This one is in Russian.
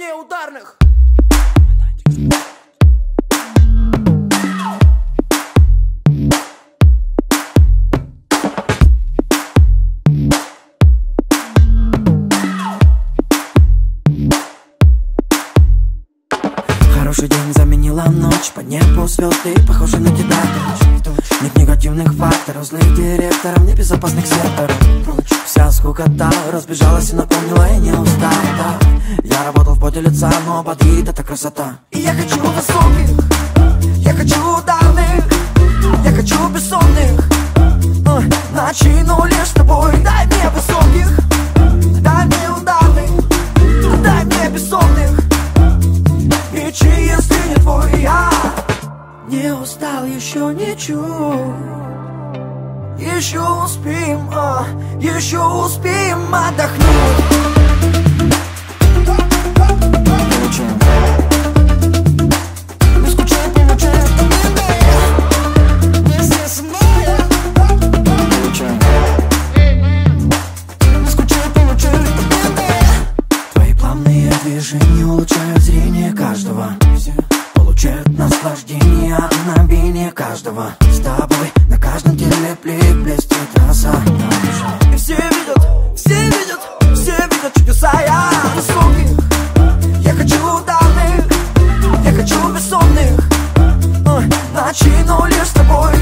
мне ударных! Хороший день заменила ночь По небу звезды похожи на тебя дочь Нет негативных факторов, злых директоров Небезопасных секторов Вся скукота разбежалась и напомнила, я не устал да. Поте лица, но подвид это красота. И я хочу высоких, я хочу ударных Я хочу бессонных, э, начину лишь с тобой Дай мне высоких, дай мне ударных Дай мне бессонных. Мечи, если не твой я Не устал еще ничего Еще успеем, а, еще успеем отдохнуть Не улучшают зрение каждого. Получают наслаждение на мгновения каждого. С тобой на каждом деле плит блестит роса. И все видят, все видят, все видят чудеса. Я высоких, я хочу ударных Я хочу бессонных. Ночи, лишь с тобой.